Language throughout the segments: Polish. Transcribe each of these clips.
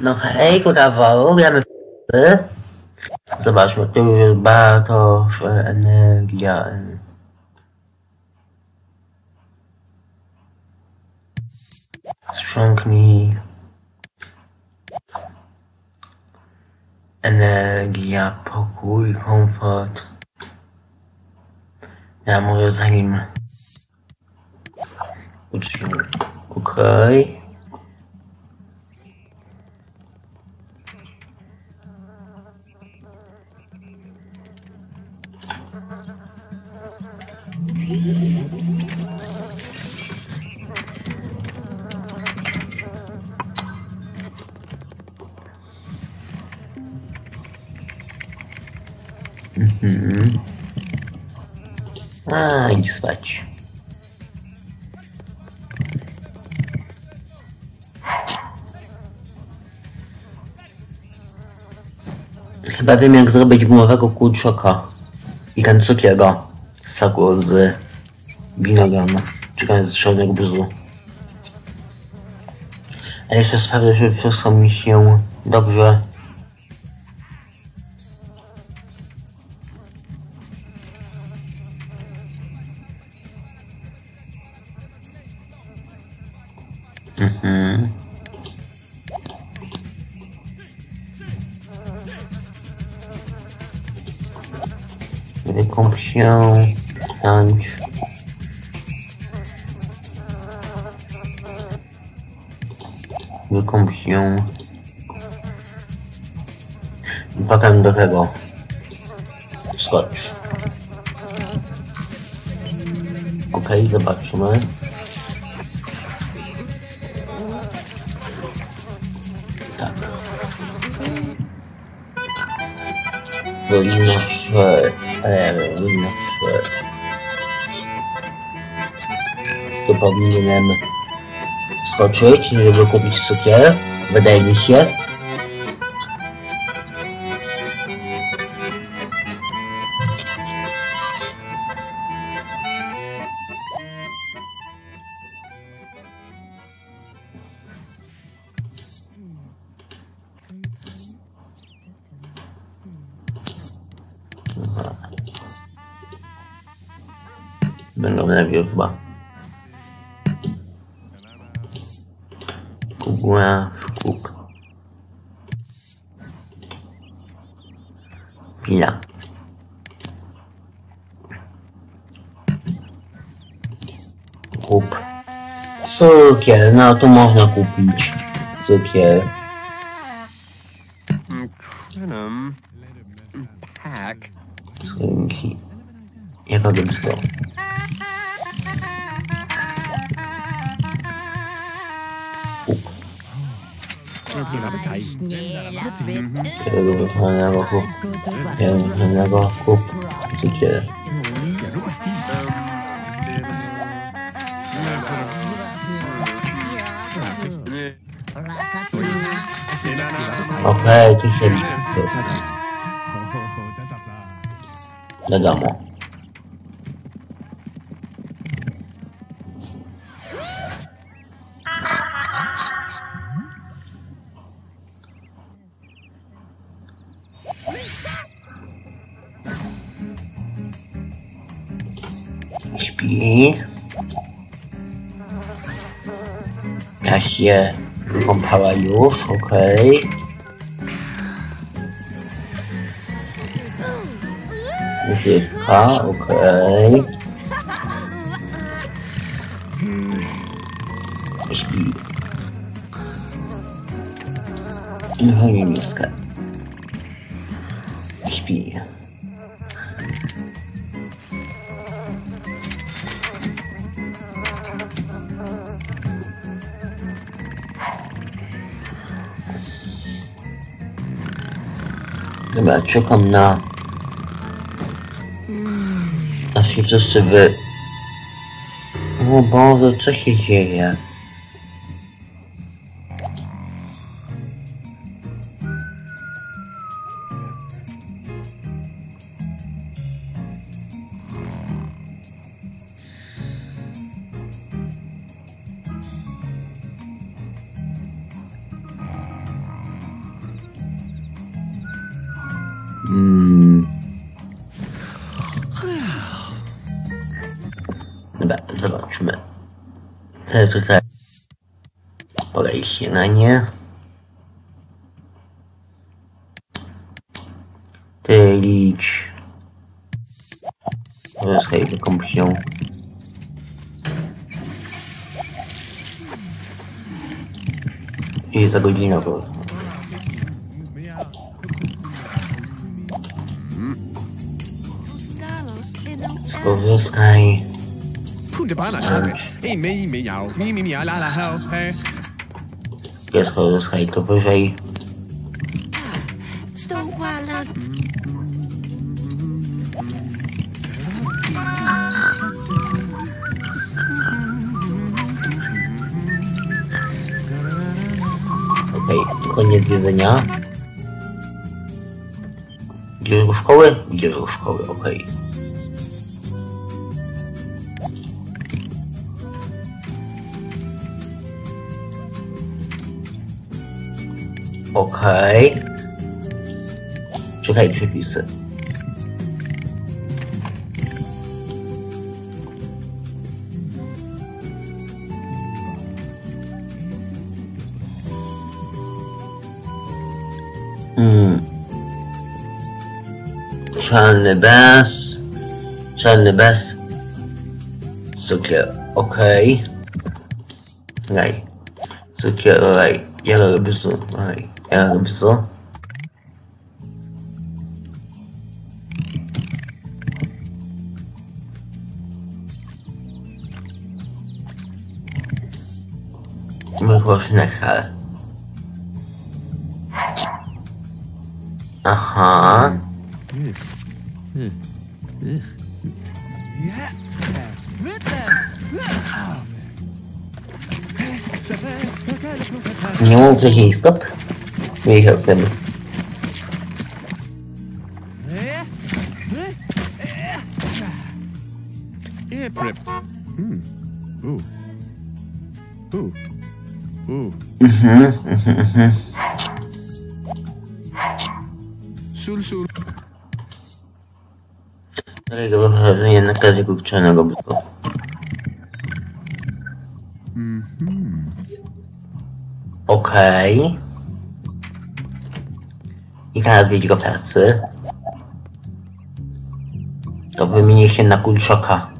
No hej, brawo, gramy w Zobaczmy, tu już jest Bartosz, e, energia. Sprząknij. Energia, pokój, komfort. Ja może zanim uczniów. Okej. Mhm. A, idź spać. Chyba wiem jak zrobić gumowego kurczaka i kancukiego soku z winogron, czy z czarnego bzu. A jeszcze sprawdzę, żeby wszystko mi się dobrze się. I potem do tego skocz. Okej, zobaczymy. Tak. Dolina Szwe... E, Dolina Szwe... Tu powinienem skoczyć, żeby kupić cukier. Wydaje mi się. Będą najpierw chyba. Kubła, szkół. Pila. Kup. Cukier, no tu można kupić cukier. Venom. Pack. Skrzynki. Jaka gęsto. Tego wykonanego kup. Wykonanego kup. Cukier. Okej, tu się liczy. Wiadomo. Śpi. Ja się wykąpała już, okej. Muzyka, okej. Śpi. No nie niska. Śpi. Dobra, czekam na... Aż się wszyscy wy... O Boże, co się dzieje? campagne Telić. Dat is even kampioen i za godzinę po prostu Skorzystaj Pundy pana, imię, la, la, he. Hey. Nie skorzystaj, to wyżej. Okej, koniec jedzenia. Idziesz do szkoły? Idziesz do szkoły, okej. Okej. Czekaj przepisy. Hmm. Czarny bez. Czarny bez. Cukier. Okej. Lej. Cukier, lej. Jara bzu. Lej. Jara bzu. Wychodź na hal. Aha. Nie mam istot? Miesiąc temu. Yeah, prep. Hmm. Ooh. Ooh. Ooh. Mhm, mhm, mhm. Sul sul. Dlatego wychodzenie na każdego kurczonego bzu. Okej. I teraz idź do pracy. To wymienię się na kulczoka.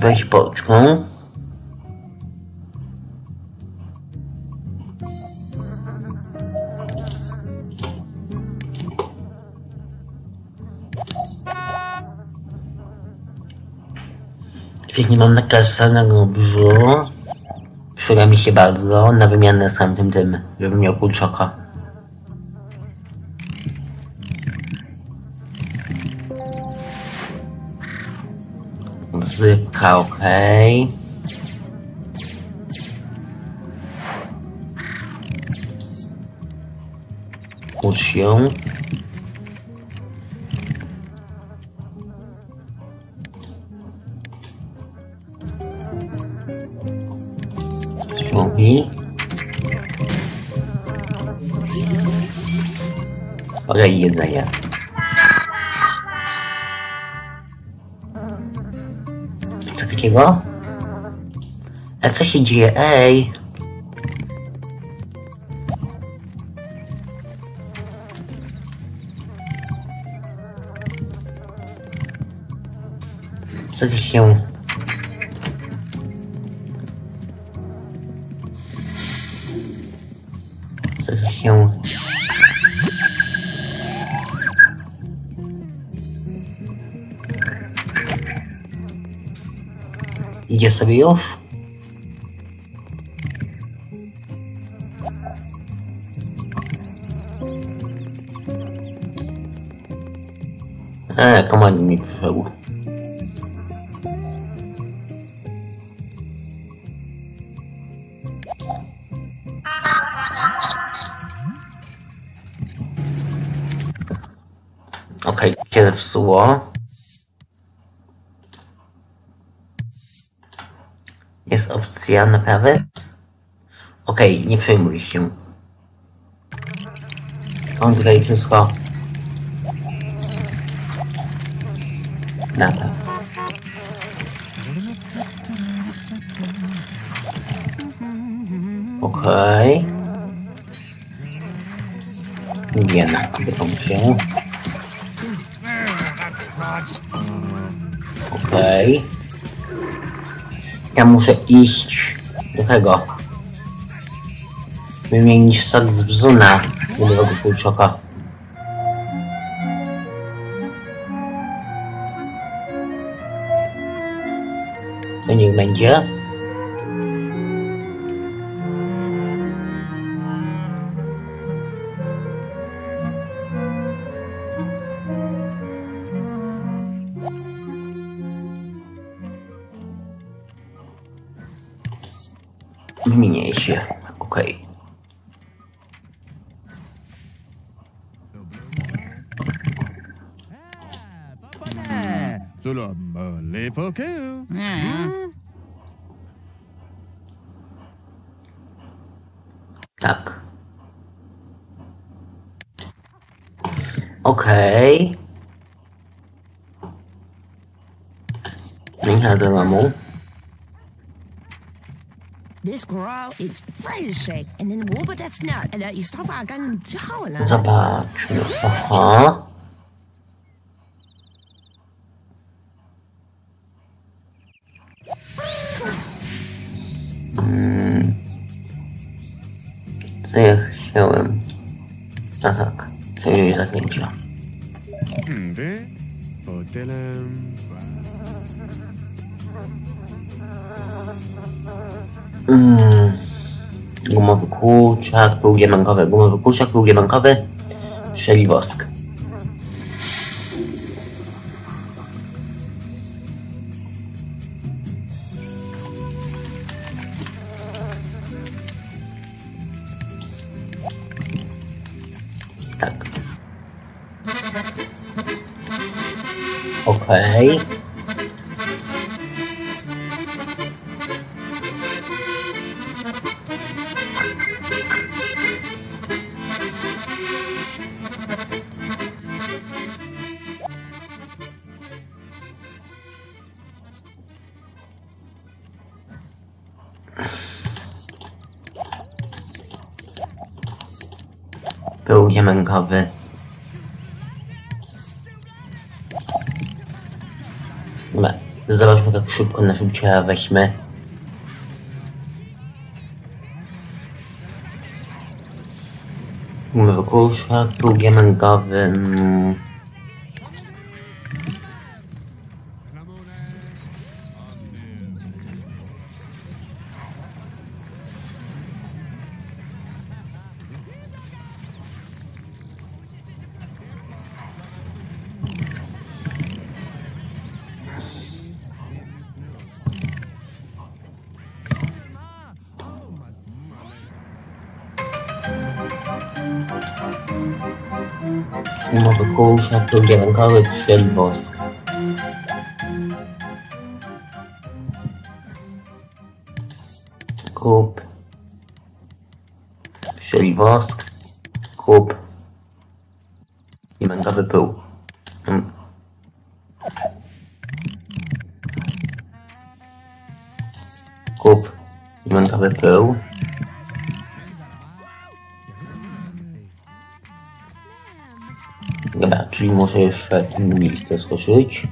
Weź. Świetnie mam nakazanego brzu. Przyda mi się bardzo na wymianę z tamtym tym, żebym miał kulczoka. Zypka, okej. Ucz się. Ściągnij. Olej jedzenia. Co takiego? A co się dzieje? Ej! Co się... Idzie sobie już? Opcja naprawy? Okej, nie przejmuj się. On tutaj wszystko. Napraw. Okej. Nie na to się. Okej. Ja muszę iść do tego. Wymienić sok z bzuna nowego kurczaka. To niech będzie. Wymienię się. Okej. Solo mole poke. Tak. Okej. Nie wiadomo mu. This grow is fresh and then whoop that's not and uh, you stop I can tell Zobaczmy. Aha. Mm. Co ja chciałem? A tak. Czyli zaklęcia. Hmm, Wy? Hotelem. Mm. Gumowy kurczak, pył gumowy kurczak, pył diamankowy, szeliwosk. Pył diamankowy. Dobra, zobaczmy jak szybko na szybciej weźmy. Gumowy kurczak, pył diamankowy. Mm. Pył diamankowy, szelwosk. Kup. Szelwosk. Kup. Diamantowy pył. Mm. Kup. Diamantowy pył. Dobra, czyli muszę jeszcze w inne miejsce skoczyć.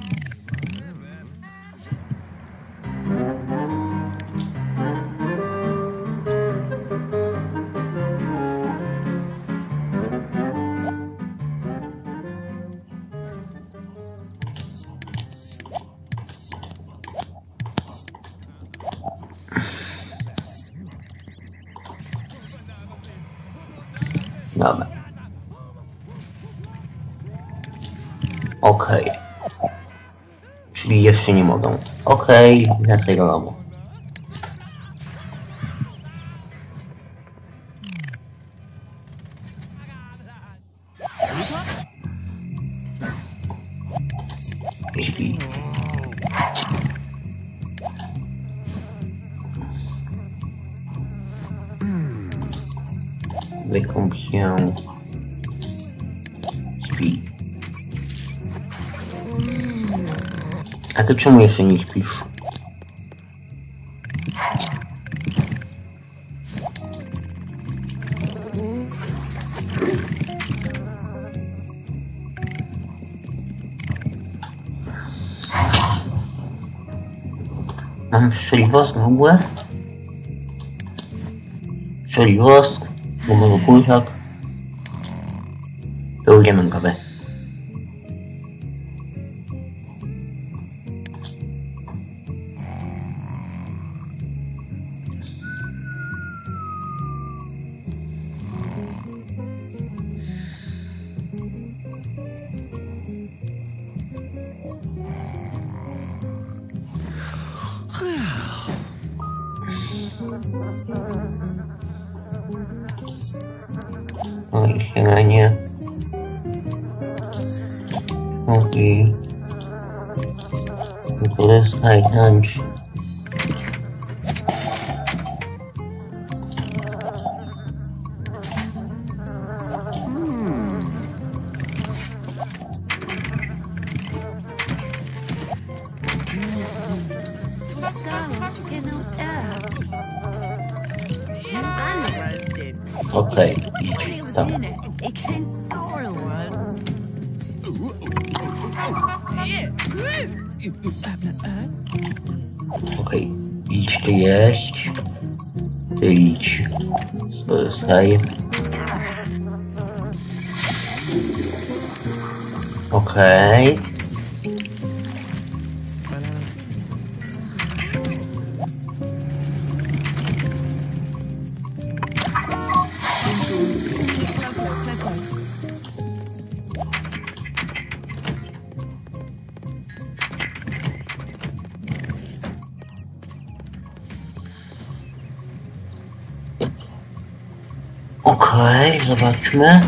Okej, wracaj do domu. Ty czemu jeszcze nie śpisz? Mam strzeliwost w ogóle? Strzeliwost, gumowy kurczak. Pełniemy kawę. Korzystaj, lunch. Okej, idź Okej, idź ty jeść. Ty idź. Skorzystaj. Okej. Okej, zobaczmy.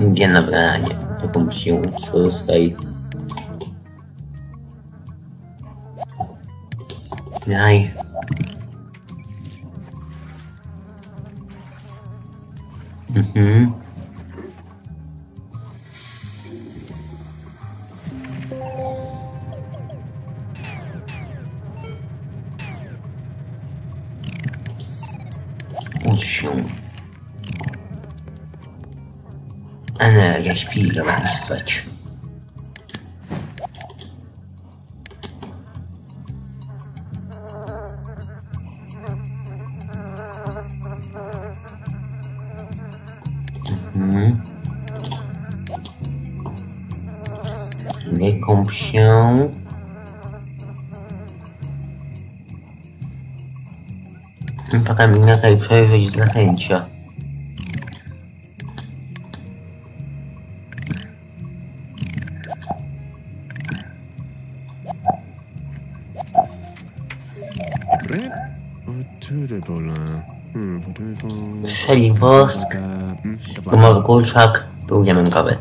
Gdzie nabranie? Taką siłą skorzystaj. Jaj. Mhm. Potem inaczej przejrzeć volant. Strzeli wosk, gumowy kurczak, był diamentowy.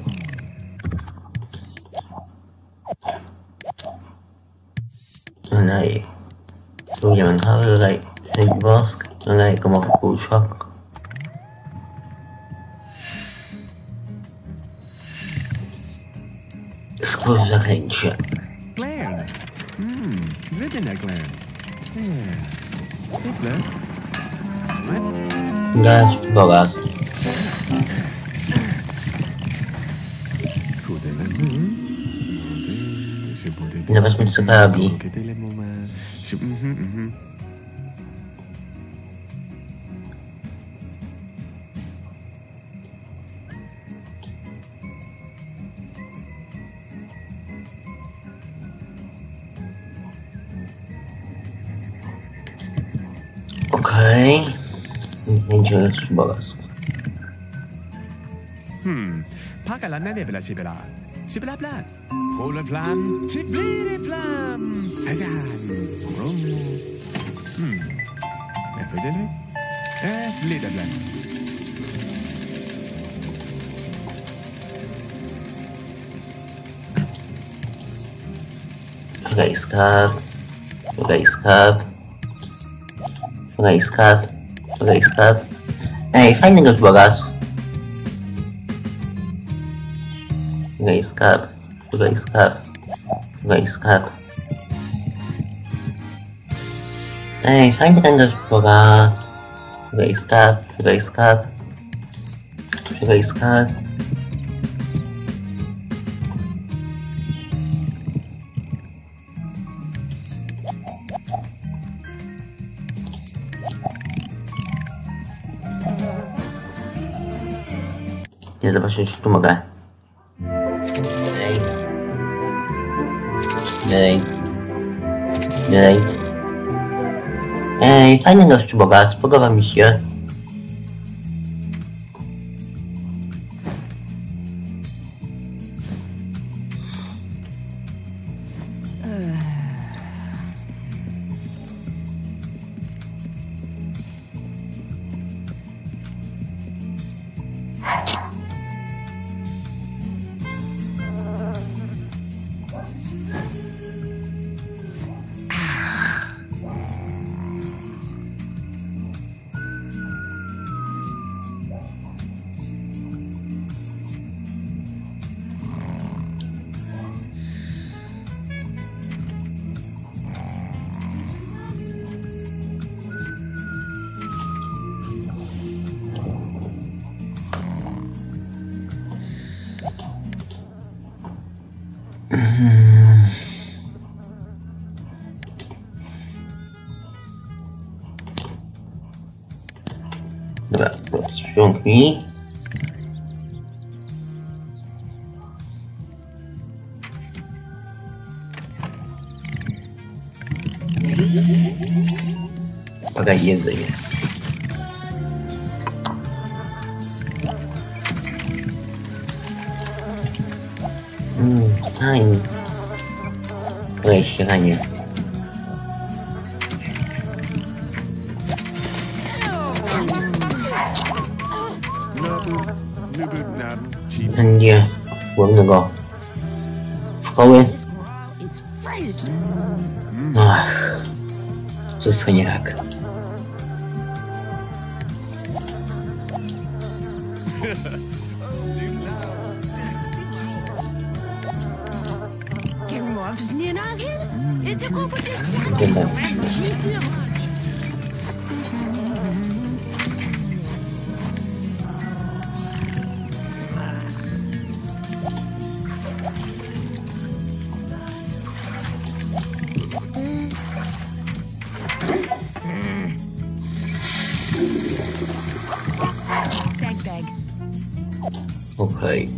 Bondais des- Zobaczmy co robi. Quel est le moment Je- mhm, mhm. Okej. Będzie deszcz, bogas. Hmm. Pas qu'à la nana, bella, c'est blabla. Pour le plan, c'est blé flammes. Fazan. Vroom. Hmm. Un peu de nuit. Euh, blé de blanc. guys cut guys cut guys cut guys cut hey finding a bagass Szukaj skarb. Szukaj skarb. Szukaj skarb. Ej, fajny ten gość. Szukaj skarb. Szukaj skarb. Nie zobaczyć, czy tu mogę. Ej. Ej. Ej, fajny gościu bogacz, podoba mi się. 兄弟，我在椅子上。嗯，爱你，我也喜欢你。Cheap. Będzie głównego szkoły. This growl, it's fresh. Ach, wszystko nie tak. Okej.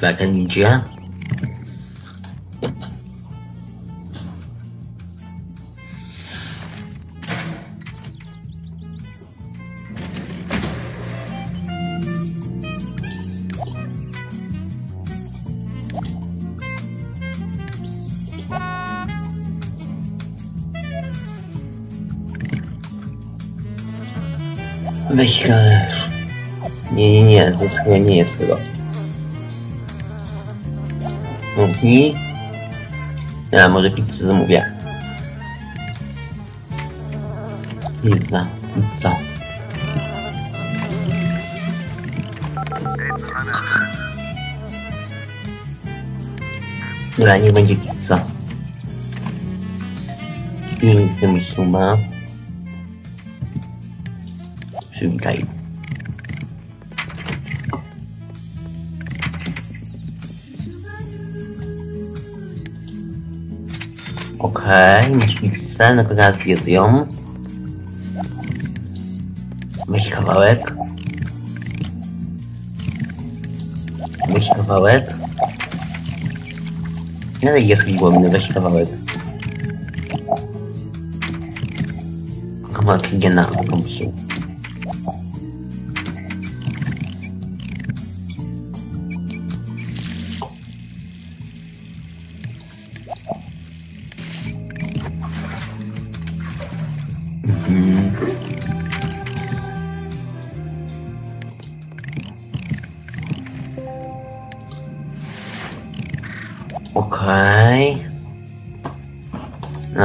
Tak, idzie. Weź każ. Nie, nie, nie, to chyba nie jest tego. Zamknij. Ja może pizzę zamówię. Pizza, pizza. Dobra, niech będzie pizza. Piękny myśluma. Przywitaj. Okej, masz pizzę, no to teraz zjedz ją. Weź kawałek. Weź kawałek. I jesteś głodny, weź kawałek. Kawałek higiena wykąpił. Okej.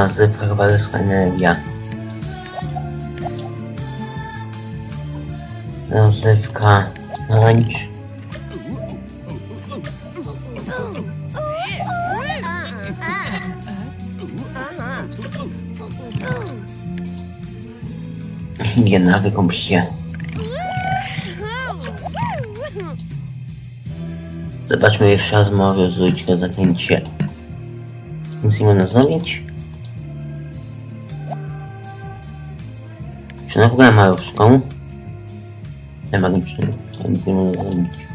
Chyba jest energia. Nazywka Lunch. Higiena, wykąp się. Zobaczmy jeszcze raz, może zrobić zaklęcie. Nie można zrobić. Ona w ogóle ma różką? Nie ma magicznej, a nic nie można zrobić.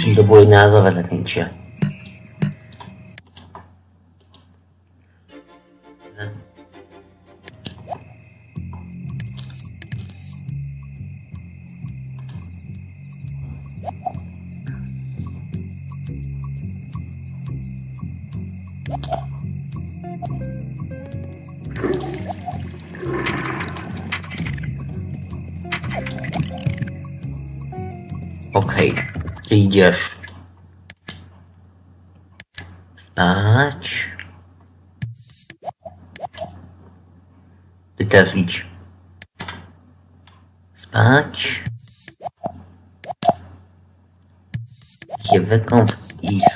Czyli to było jednorazowe zaklęcie.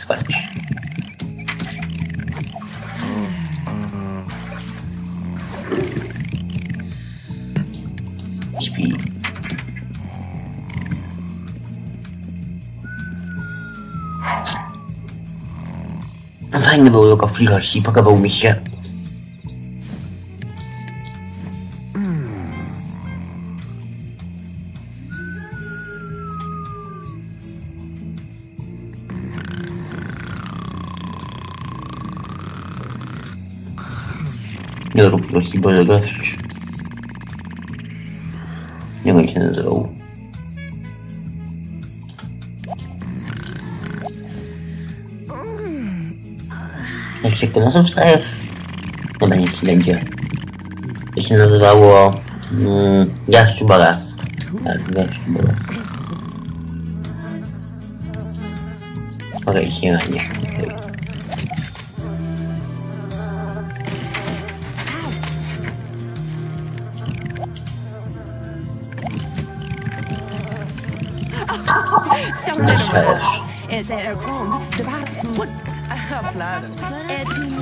I spać. Śpi. Fajny był jego w ilości, podobał mi się. Jak się konoszą wstajesz? Chyba nic ci będzie. To się nazywało... Mm, Jaszczubalas. Tak, Jaszczubalas. Okej, śniadanie. Okej. Stone Wstajesz. Is it a room? The bottom. What? Applaud. Et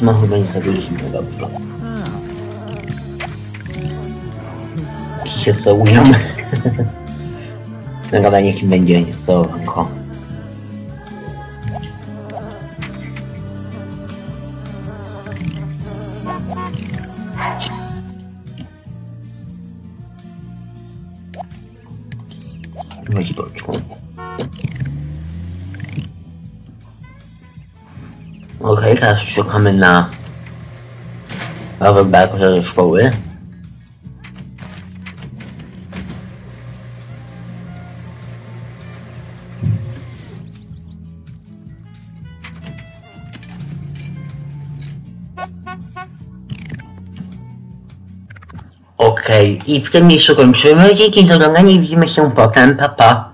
Smachu będzie zabyliśmy, dobrze. Ci się całują. Dobra, niech im będzie całowanko. Teraz czekamy na Paweł Barko ze szkoły. Okej, i w tym miejscu kończymy. Dzięki za oglądanie widzimy się potem. Pa, pa.